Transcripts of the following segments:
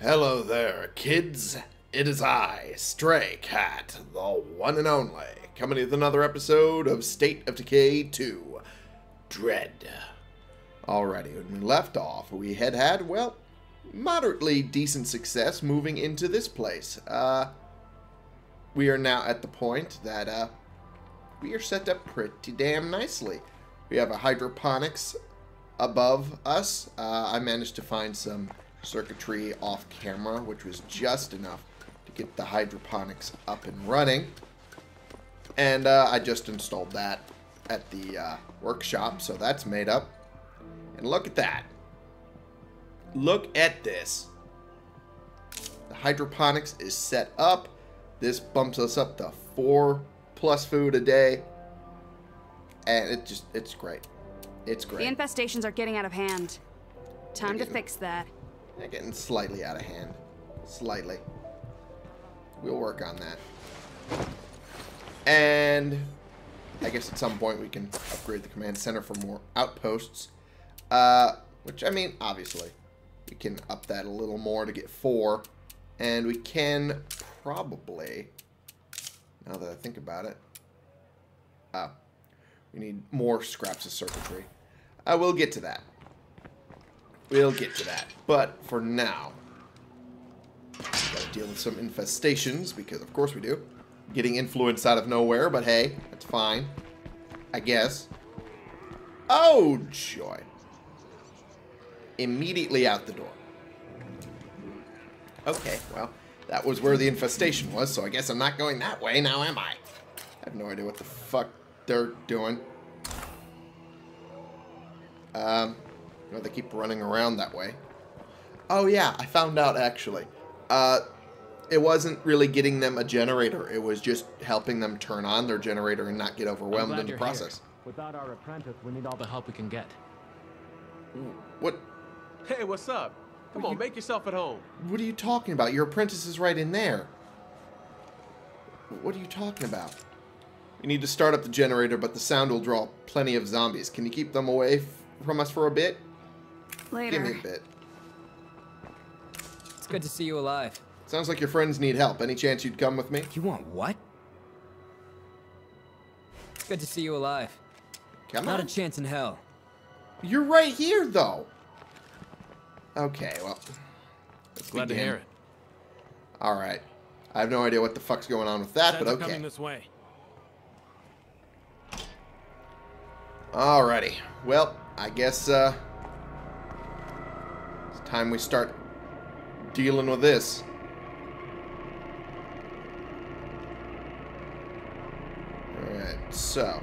Hello there, kids. It is I, Stray Cat, the one and only, coming with another episode of State of Decay 2 Dread. Alrighty, when we left off, we had had, well, moderately decent success moving into this place. Uh, we are now at the point that, uh, we are set up pretty damn nicely. We have a hydroponics above us. Uh, I managed to find some circuitry off camera, which was just enough to get the hydroponics up and running. And uh, I just installed that at the uh, workshop, so that's made up. And look at that. Look at this. The hydroponics is set up. This bumps us up to four plus food a day. And it just, it's great. It's great. The infestations are getting out of hand. Time to fix that. They're getting slightly out of hand. Slightly. We'll work on that. And I guess at some point we can upgrade the command center for more outposts. Uh, which, I mean, obviously, we can up that a little more to get four. And we can probably, now that I think about it, oh, we need more scraps of circuitry. I will get to that. We'll get to that. But for now, gotta deal with some infestations, because of course we do. Getting influence out of nowhere, but hey, that's fine. I guess. Oh, joy. Immediately out the door. Okay, well, that was where the infestation was, so I guess I'm not going that way now, am I? I have no idea what the fuck they're doing. Um, no, they keep running around that way. Oh yeah, I found out actually. Uh, it wasn't really getting them a generator. It was just helping them turn on their generator and not get overwhelmed in the process. Here. Without our apprentice, we need all the help we can get. What? Hey, what's up? Come on, make yourself at home. What are you talking about? Your apprentice is right in there. What are you talking about? We need to start up the generator, but the sound will draw plenty of zombies. Can you keep them away f from us for a bit? Later. Give me a bit. It's good to see you alive. Sounds like your friends need help. Any chance you'd come with me? You want what? It's good to see you alive. Come Not on. a chance in hell. You're right here, though. Okay, well. Let's Glad to hear it. All right. I have no idea what the fuck's going on with that, Sends but okay. coming this way. Alrighty. Well, I guess uh, it's time we start dealing with this. Alright, so.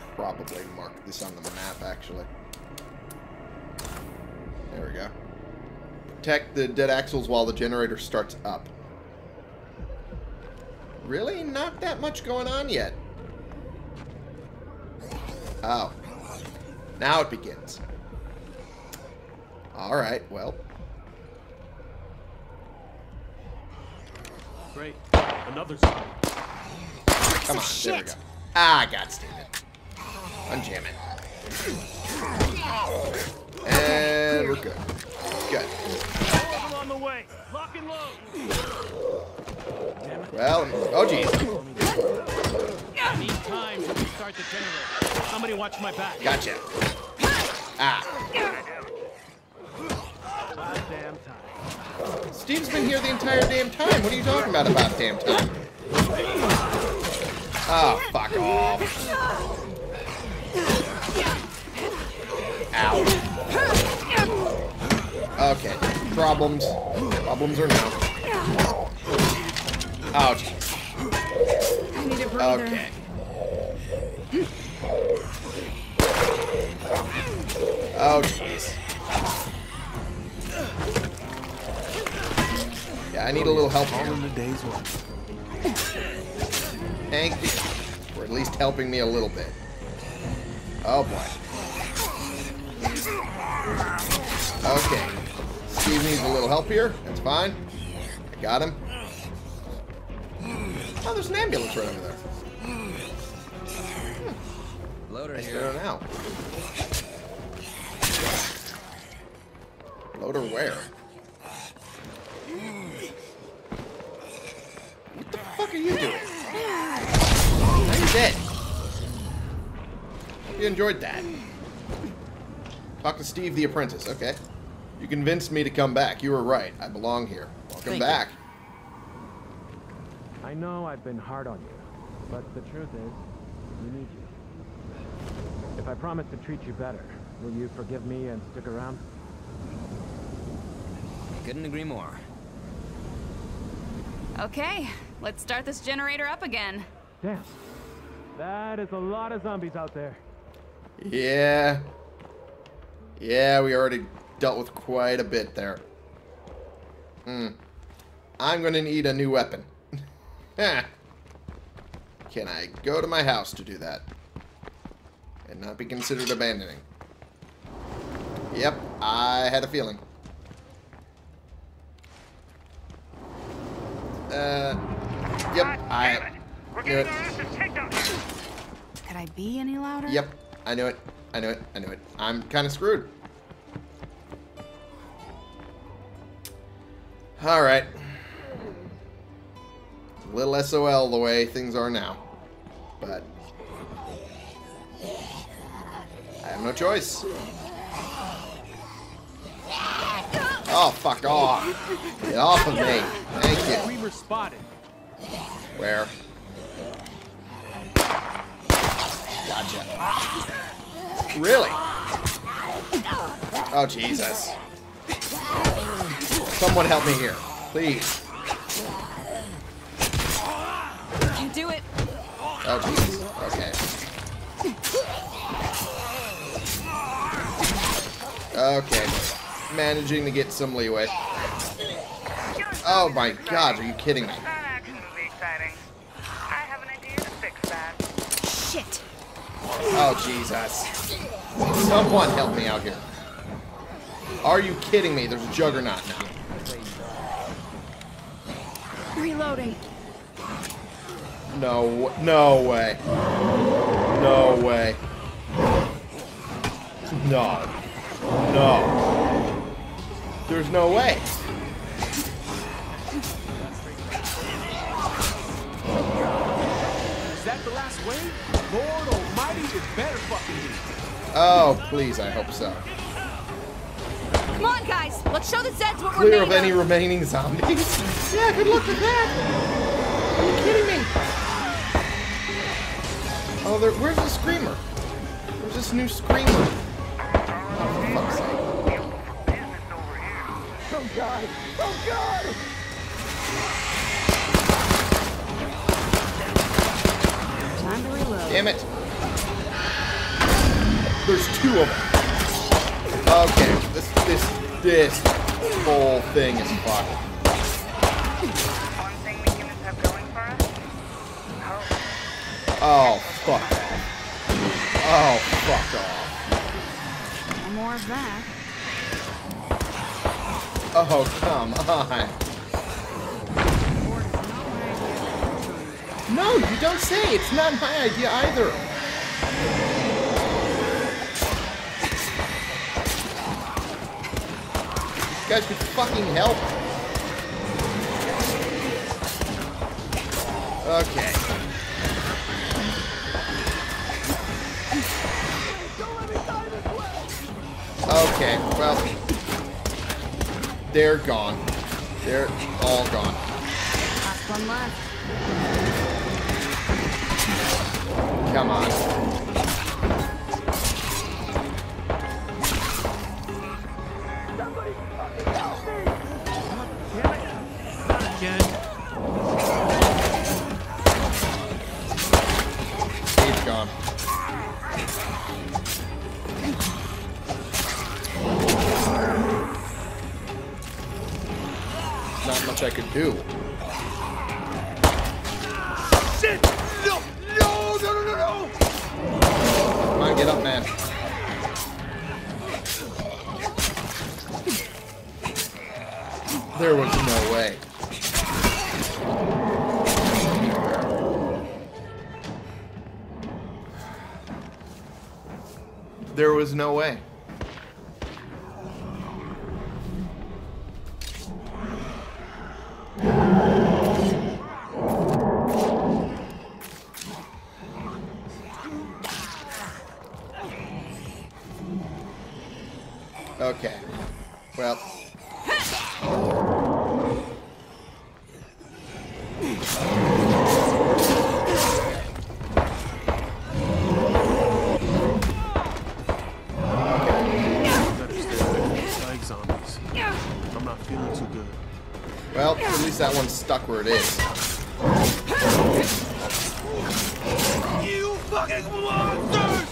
Should probably mark this on the map, actually. There we go. Protect the dead axles while the generator starts up. Really? Not that much going on yet. Oh. Now it begins. Alright, well. Great. Another zombie. Come on, there we go. Ah, God damn it. Unjam it. And we're good. Good. On the way. Lock and load. Well, oh geez. Need time to restart the generator. Somebody watch my back. Gotcha. Ah. Goddamn time. Steve's been here the entire damn time. What are you talking about about damn time? Oh, fuck off. Ow. Okay. Problems. Problems are now. Oh, jeez. I need a breather. Okay. Oh, jeez. I need a little help here. the day's work. Thank you. For at least helping me a little bit. Oh, boy. Okay. Steve needs a little help here. That's fine. I got him. Oh, there's an ambulance right over there. Hmm. Loader Nice here. to know now. Load her where? What the fuck are you doing? Now you're dead. Hope you enjoyed that. Talk to Steve the apprentice. Okay. You convinced me to come back. You were right. I belong here. Welcome Thank you. back. I know I've been hard on you, but the truth is, we need you. If I promise to treat you better, will you forgive me and stick around? I Couldn't agree more. Okay, let's start this generator up again. Damn. That is a lot of zombies out there. Yeah. Yeah, we already dealt with quite a bit there. Hmm. I'm gonna need a new weapon. Can I go to my house to do that? And not be considered abandoning? Yep, I had a feeling. Uh, yep, I knew it. Could I be any louder? Yep, I knew it. I knew it. I knew it. I'm kind of screwed. All right. Little SOL the way things are now. But I have no choice. Oh, fuck off. Get off of me. Thank you. Screamer spotted. Where? Gotcha. Really? Oh, Jesus. Someone help me here. Please. Can't do it. Oh, Jesus. Okay. Okay. Managing to get some leeway. Oh my god, are you kidding me? Oh, Jesus. Someone help me out here. Are you kidding me? There's a juggernaut now. Reloading. No, no way. No way. No. No. There's no way. Is that the last wave? Lord Almighty, it better fucking be. Oh, please, I hope so. Come on, guys. Let's show the Zeds what Clear we're of made any of. remaining zombies? yeah, good luck with that. Are you kidding me? Oh, there, where's the screamer? Where's this new screamer? Oh, for fuck's sake. Business over here. Oh God! Oh God! Time to reload. Damn it. There's two of them. Okay, this this this whole thing is fucked. One thing we humans have going for us? Hope. Oh fuck. Oh fuck off. No more of that. Oh come on. No, you don't say. It's not my idea either. Guys could fucking help. Okay. Okay, well, they're gone. They're all gone. Last one left. Come on. Do. Not feeling too good. Well, at least that one's stuck where it is. You fucking monsters!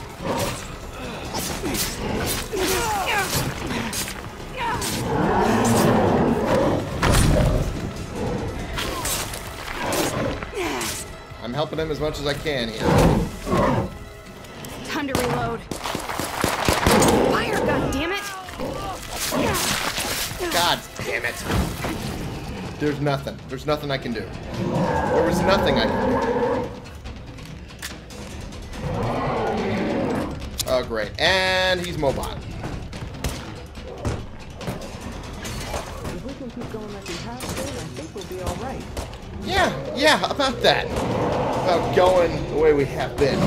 I'm helping him as much as I can here. Time to reload. Fire, God damn it! God damn it. There's nothing. There's nothing I can do. There was nothing I can do. Oh, great. And he's mobile. Yeah, yeah, about that. About going the way we have been.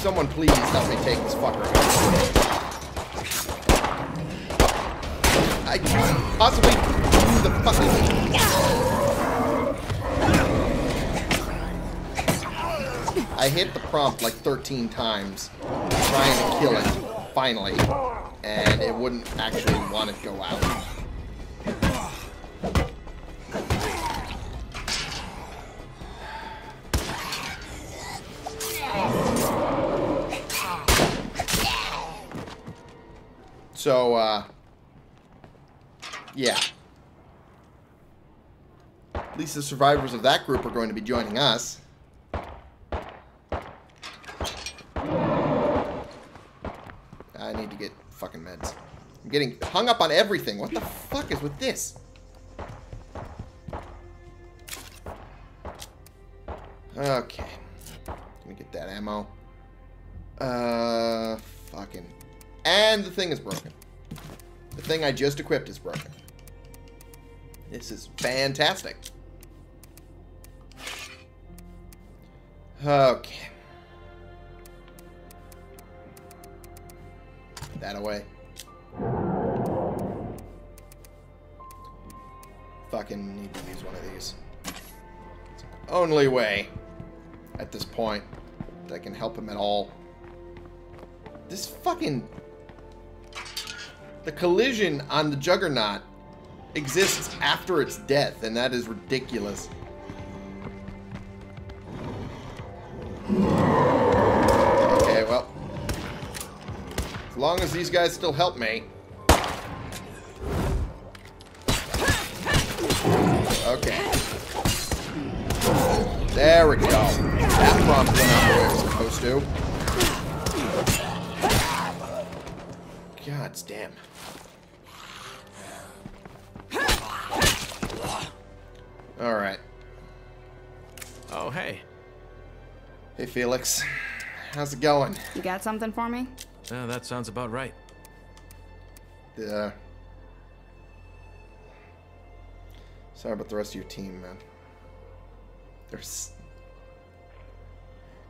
Someone please help me take this fucker out? I possibly do the fucking... I hit the prompt like 13 times trying to kill it, finally, and it wouldn't actually want to go out. So, uh, yeah. At least the survivors of that group are going to be joining us. I need to get fucking meds. I'm getting hung up on everything. What the fuck is with this? Okay. Let me get that ammo. Uh, fucking. And the thing is broken. The thing I just equipped is broken. This is fantastic. Okay. That away. Fucking need to use one of these. It's the only way at this point that I can help him at all. This fucking... The collision on the Juggernaut exists after its death, and that is ridiculous. Okay, well. As long as these guys still help me. Okay. There we go. That prompt went out the it was supposed to. God damn. Alright. Oh, hey. Hey, Felix. How's it going? You got something for me? Yeah, that sounds about right. Yeah. Sorry about the rest of your team, man. There's...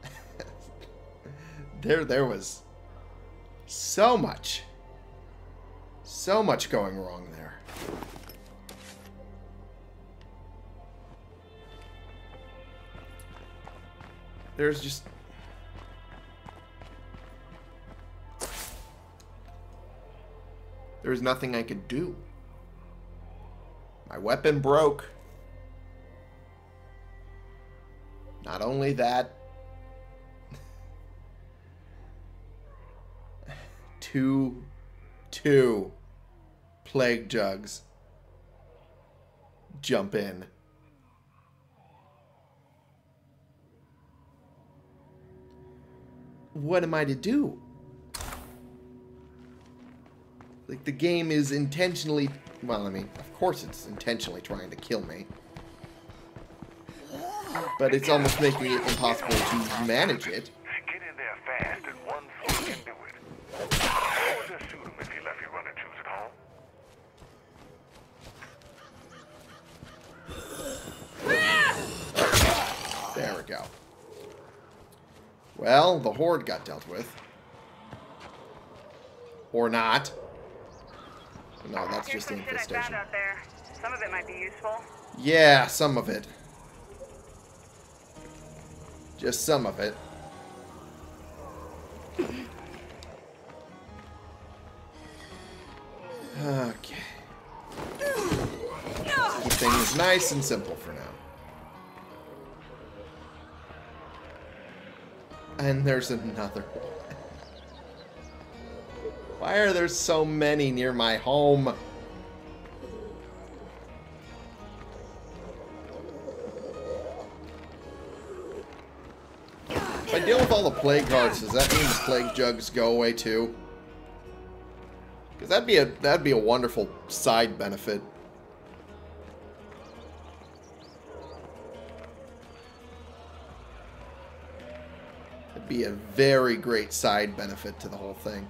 there, there was so much, so much going wrong there. There's just There was nothing I could do. My weapon broke. Not only that, two, two plague jugs jump in. What am I to do? Like, the game is intentionally... Well, I mean, of course it's intentionally trying to kill me. But it's almost making it impossible to manage it. Get in there fast and one foot can do it. Would just shoot him if he left you running shoes at home? There we go. Well, the Horde got dealt with. Or not. No, that's Here's just the some shit I found infestation. out there. Some of it might be useful. Yeah, some of it. Just some of it. Okay. Keep things nice and simple for now. And there's another one. Why are there so many near my home? If I deal with all the plague hearts, does that mean the plague jugs go away too? Because that'd be a that'd be a wonderful side benefit. Be a very great side benefit to the whole thing.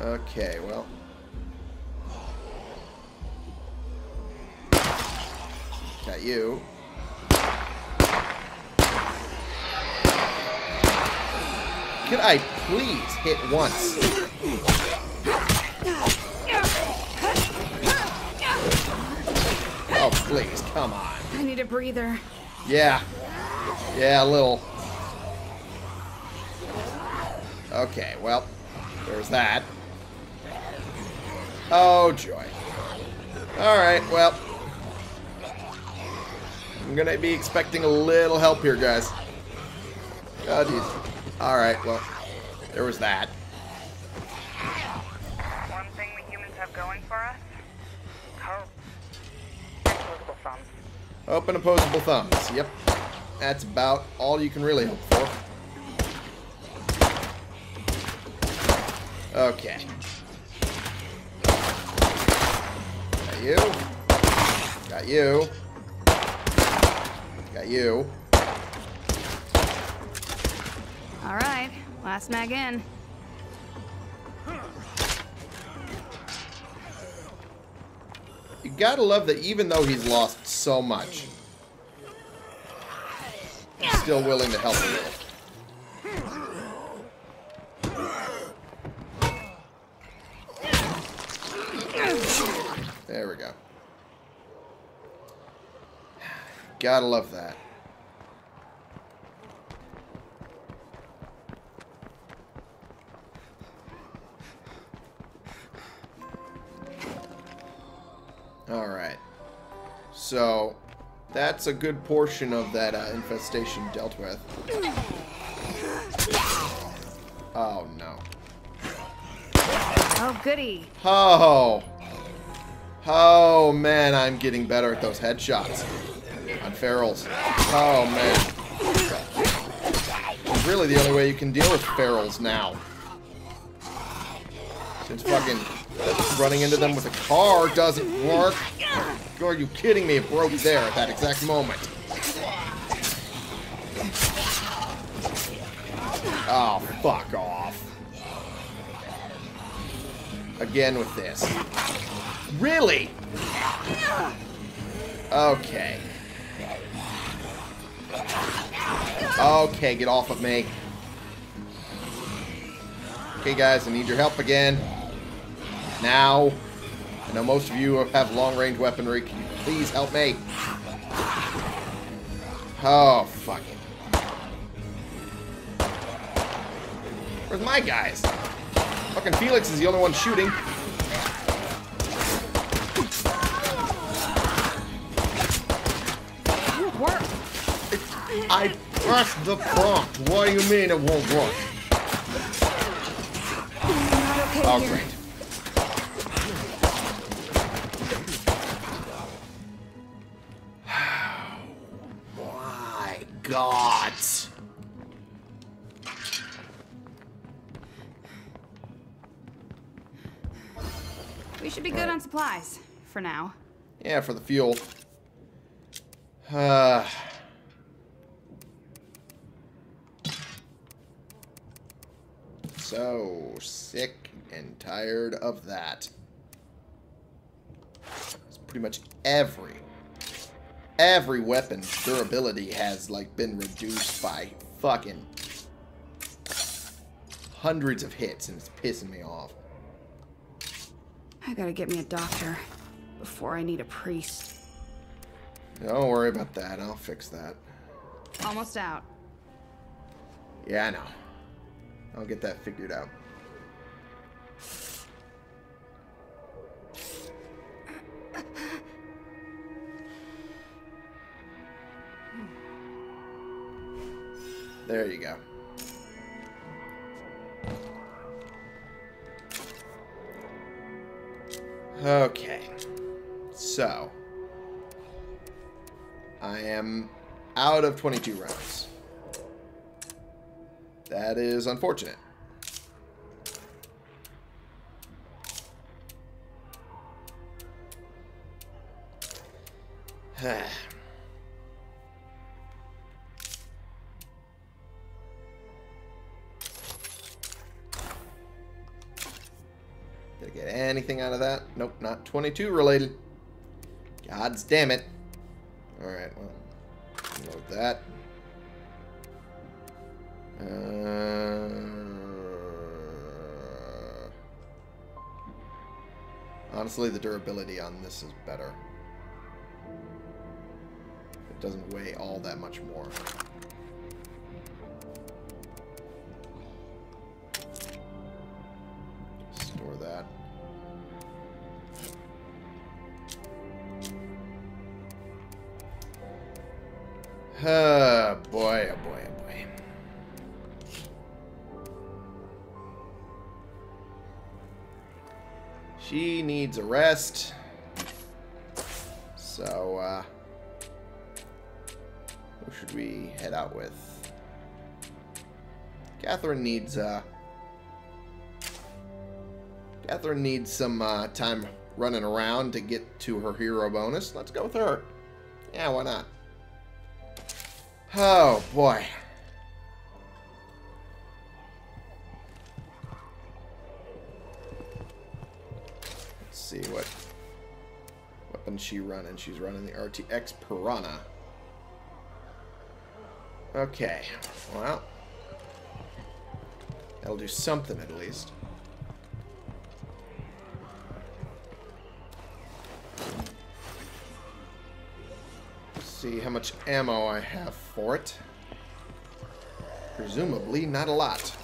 Okay, well. Got you. Could I please hit once? Please, come on. I need a breather. Yeah. Yeah, a little. Okay, well, there's that. Oh, joy. Alright, well. I'm gonna be expecting a little help here, guys. Oh, jeez. Alright, well, there was that. Open opposable thumbs. Yep. That's about all you can really hope for. Okay. Got you. Got you. Got you. All right, last mag in. You gotta love that even though he's lost so much, he's still willing to help you. There we go. Gotta love that. Alright. So, that's a good portion of that uh, infestation dealt with. Oh, no. Oh, goody. Oh! Oh, man, I'm getting better at those headshots. On ferals. Oh, man. It's really the only way you can deal with ferals now. Since fucking running into them with a car doesn't work. Are you kidding me? It broke there at that exact moment. Oh, fuck off. Again with this. Really? Okay. Okay, get off of me. Okay, guys, I need your help again. Now. I know most of you have long-range weaponry. Can you please help me? Oh, fuck it. Where's my guys? Fucking Felix is the only one shooting. It worked. I pressed the prompt. What do you mean it won't work? Not okay Oh, great. God. We should be good on supplies for now. Yeah, for the fuel. Uh, so sick and tired of that. It's pretty much every every weapon's durability has like been reduced by fucking hundreds of hits and it's pissing me off. I gotta get me a doctor before I need a priest. Don't worry about that. I'll fix that. Almost out. Yeah, I know. I'll get that figured out. There you go. Okay. So. I am out of 22 rounds. That is unfortunate. Anything out of that? Nope, not 22 related. Gods damn it. Alright, well, load that. Uh, honestly, the durability on this is better. It doesn't weigh all that much more. She needs a rest. So, uh, who should we head out with? Catherine needs, uh, Catherine needs some, uh, time running around to get to her hero bonus. Let's go with her. Yeah, why not? Oh, boy. Weapon she running. She's running the RTX Piranha. Okay, well. That'll do something at least. see how much ammo I have for it. Presumably not a lot.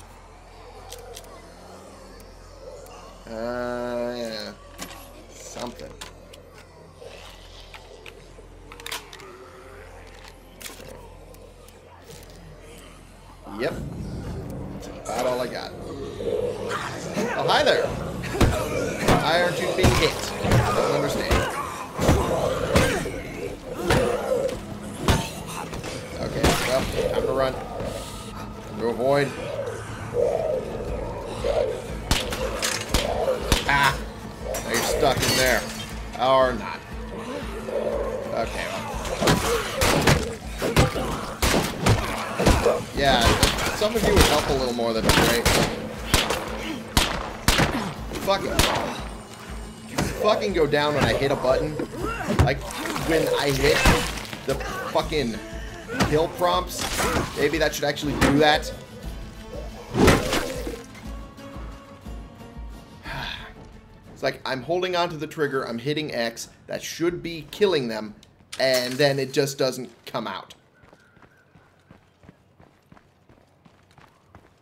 Uh, yeah. Something. Yep. That's about all I got. Oh, hi there. Why aren't you being hit? I don't understand. Okay, well, time to run. Time to avoid. Ah! Now you're stuck in there. Or not. Okay. Yeah, some of you would help a little more, that'd be great. Fucking. Fucking go down when I hit a button. Like, when I hit the fucking kill prompts. Maybe that should actually do that. It's like I'm holding onto the trigger, I'm hitting X, that should be killing them, and then it just doesn't come out.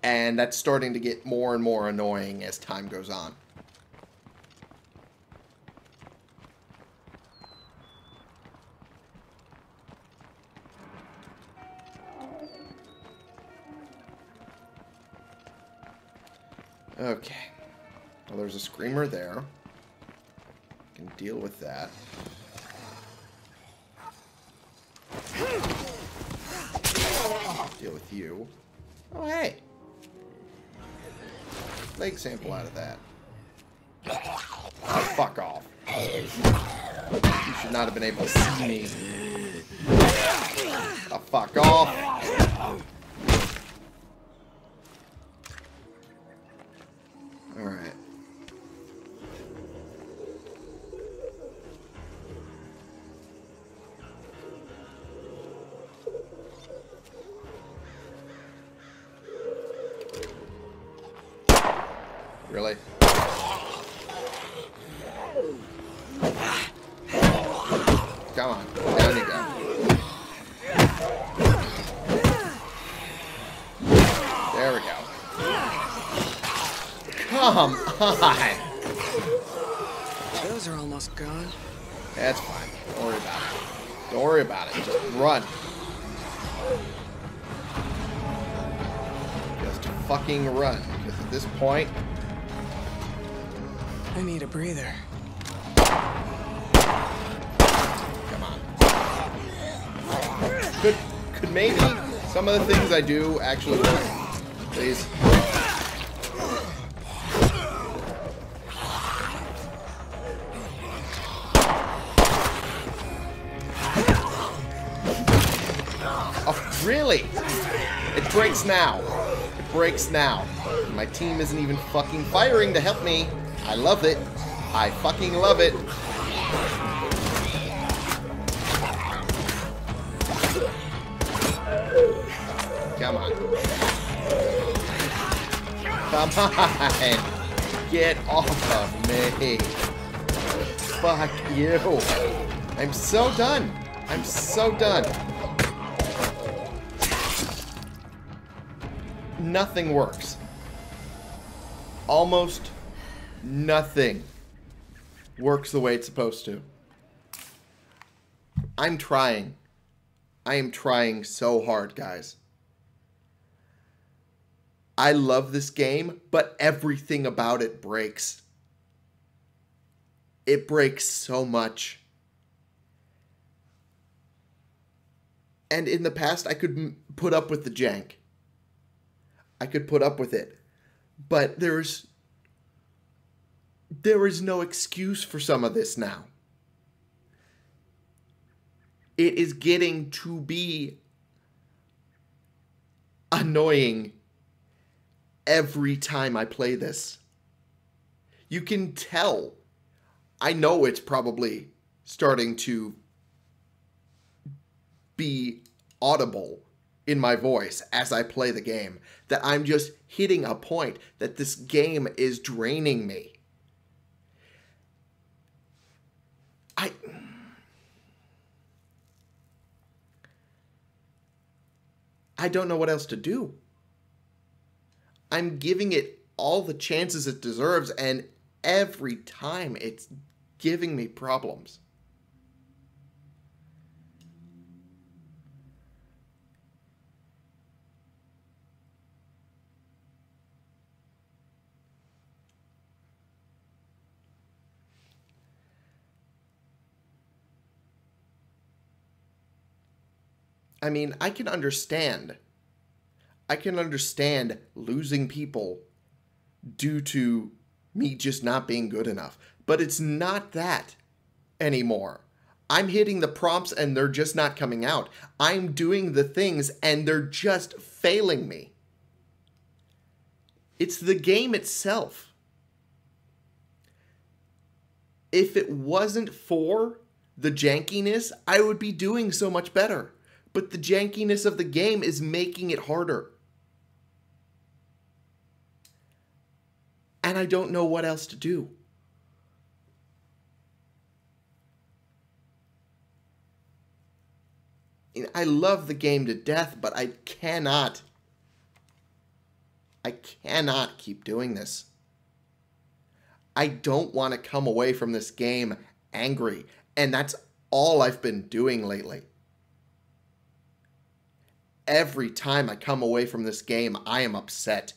And that's starting to get more and more annoying as time goes on. Okay. Well, there's a screamer there. Can deal with that. Deal with you. Oh, hey. Leg sample out of that. Oh, fuck off. You should not have been able to see me. Oh, fuck off. Those are almost gone. That's fine. Don't worry about it. Don't worry about it. Just run. Just fucking run. Because at this point, I need a breather. come on. Could could maybe some of the things I do actually work? Please. Now. It breaks now. My team isn't even fucking firing to help me. I love it. I fucking love it. Come on. Come on. Get off of me. Fuck you. I'm so done. I'm so done. Nothing works. Almost nothing works the way it's supposed to. I'm trying. I am trying so hard, guys. I love this game, but everything about it breaks. It breaks so much. And in the past, I could put up with the jank. I could put up with it. But there's. There is no excuse for some of this now. It is getting to be annoying every time I play this. You can tell. I know it's probably starting to be audible in my voice as I play the game. That I'm just hitting a point that this game is draining me. I. I don't know what else to do. I'm giving it all the chances it deserves, and every time it's giving me problems. I mean, I can understand. I can understand losing people due to me just not being good enough. But it's not that anymore. I'm hitting the prompts and they're just not coming out. I'm doing the things and they're just failing me. It's the game itself. If it wasn't for the jankiness, I would be doing so much better. But the jankiness of the game is making it harder. And I don't know what else to do. I love the game to death, but I cannot. I cannot keep doing this. I don't want to come away from this game angry, and that's all I've been doing lately. Every time I come away from this game, I am upset.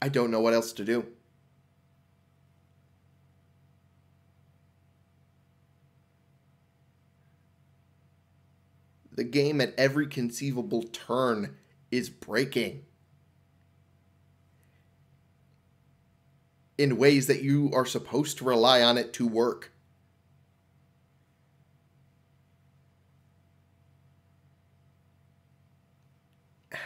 I don't know what else to do. The game at every conceivable turn is breaking in ways that you are supposed to rely on it to work.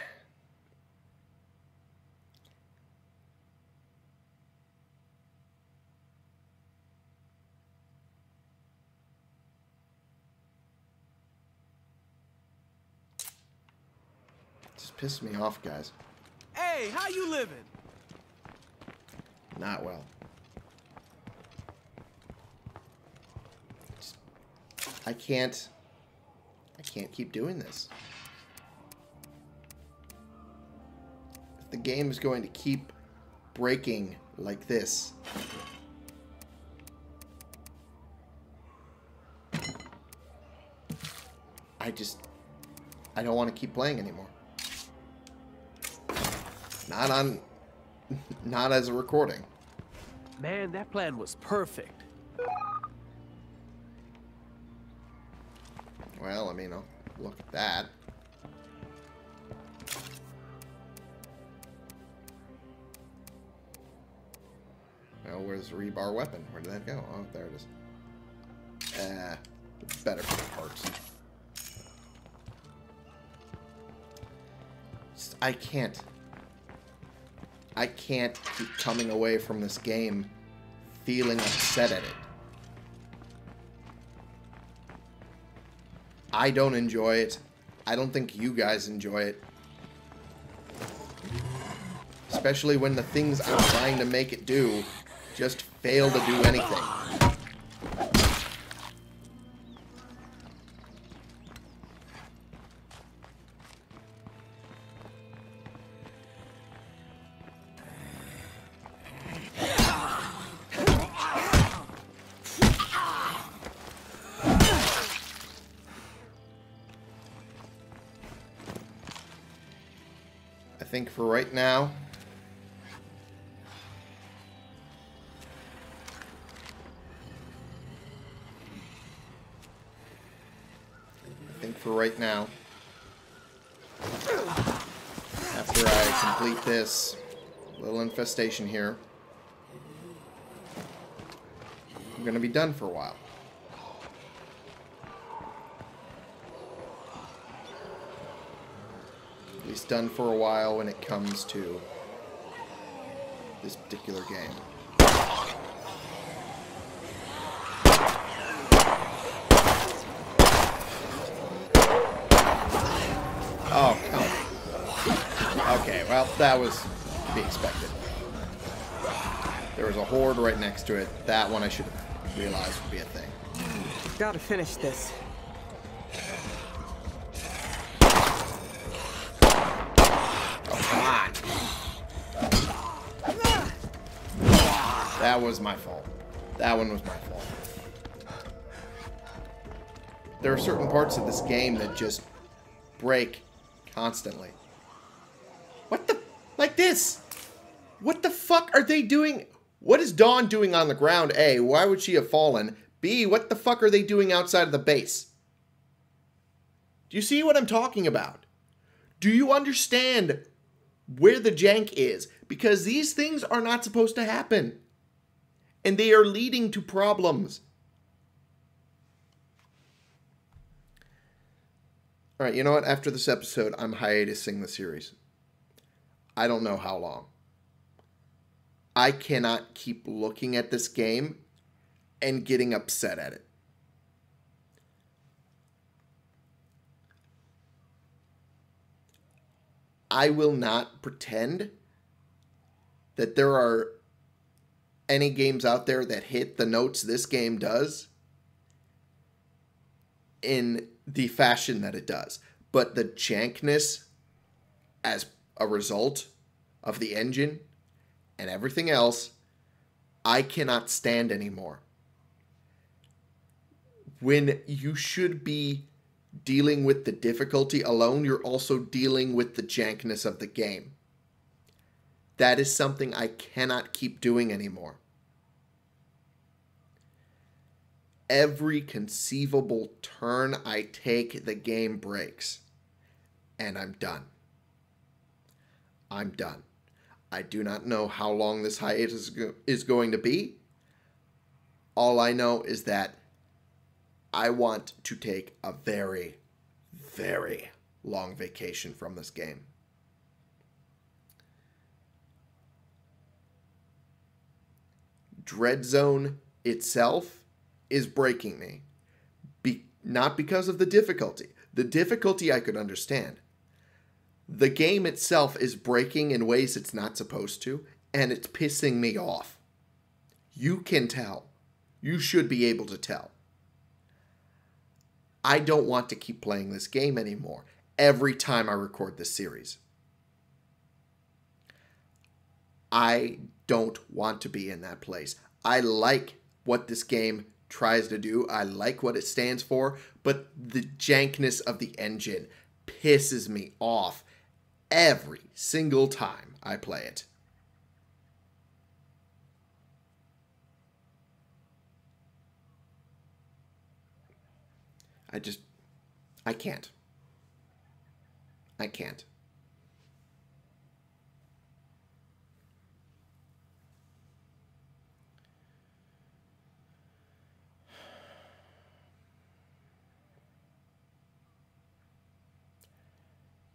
Just pissed me off, guys. Hey, how you living? Not well. I can't. I can't keep doing this. If the game is going to keep breaking like this. I just. I don't want to keep playing anymore. Not on. Not as a recording. Man, that plan was perfect. Well, I mean, look at that. Well, where's the rebar weapon? Where did that go? Oh, there it is. Uh, better for the parts. I can't. I can't keep coming away from this game feeling upset at it. I don't enjoy it. I don't think you guys enjoy it. Especially when the things I'm trying to make it do just fail to do anything. For right now, I think for right now, after I complete this little infestation here, I'm going to be done for a while. Least done for a while when it comes to this particular game. Oh, come. Okay, well, that was to be expected. There was a horde right next to it. That one I should have realized would be a thing. Gotta finish this. Oh, come on. That was my fault. That one was my fault. There are certain parts of this game that just break constantly. What the? Like this? What the fuck are they doing? What is Dawn doing on the ground? A, why would she have fallen? B, what the fuck are they doing outside of the base? Do you see what I'm talking about? Do you understand where the jank is? Because these things are not supposed to happen. And they are leading to problems. All right, you know what? After this episode, I'm hiatusing the series. I don't know how long. I cannot keep looking at this game and getting upset at it. I will not pretend that there are any games out there that hit the notes this game does in the fashion that it does. But the jankness as a result of the engine and everything else, I cannot stand anymore. When you should be dealing with the difficulty alone, you're also dealing with the jankness of the game. That is something I cannot keep doing anymore. Every conceivable turn I take, the game breaks. And I'm done. I'm done. I do not know how long this hiatus is going to be. All I know is that I want to take a very, very long vacation from this game. Dread Zone itself is breaking me. Be- not because of the difficulty. The difficulty I could understand. The game itself is breaking in ways it's not supposed to, and it's pissing me off. You can tell. You should be able to tell. I don't want to keep playing this game anymore every time I record this series. I don't want to be in that place. I like what this game tries to do. I like what it stands for, but the jankness of the engine pisses me off every single time I play it. I just I can't. I can't.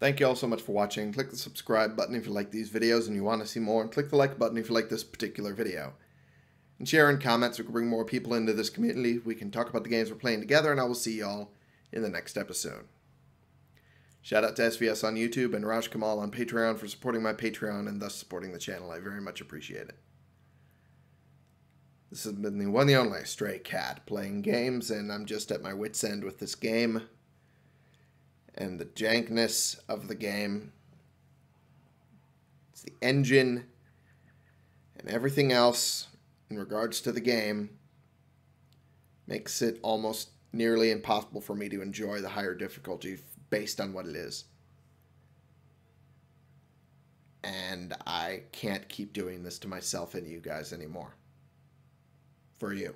Thank you all so much for watching. Click the subscribe button if you like these videos and you want to see more, and click the like button if you like this particular video. And share and comments, we can bring more people into this community. We can talk about the games we're playing together, and I will see y'all in the next episode. Shout out to SVS on YouTube and Raj Kamal on Patreon for supporting my Patreon and thus supporting the channel. I very much appreciate it. This has been the one the only Stray Cat playing games, and I'm just at my wits' end with this game and the jankness of the game. It's the engine and everything else in regards to the game makes it almost nearly impossible for me to enjoy the higher difficulty based on what it is. And I can't keep doing this to myself and you guys anymore. For you.